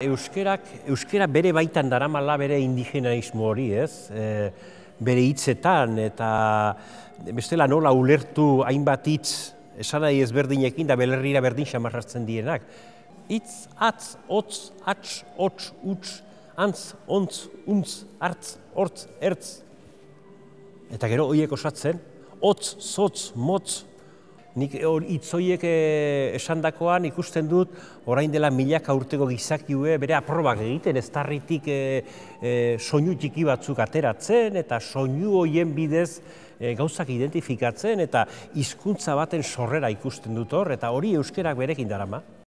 Euskerak, euskera bere baitan daramala bere indigenaismo hori, ez? E, bere hitzetan eta bestela nola ulertu hainbat hitz esan nahi ezberdinekin da belerrira berdin xamarratzen dienak. Hitz, atz, hotz, atz, hotz, utz, antz, ontz, untz, hartz, hortz, ertz. Eta gero horiek osatzen, hotz, zotz, motz, Nik itzoiek eh, esandakoan ikusten dut orain dela milaka urteko gizakiue bere aprobak egiten ez tarritik e, soinu txiki batzuk ateratzen eta soinu hoien bidez gauzak identifikatzen eta hizkuntza baten sorrera ikusten dut hor eta hori euskerak berekin darama.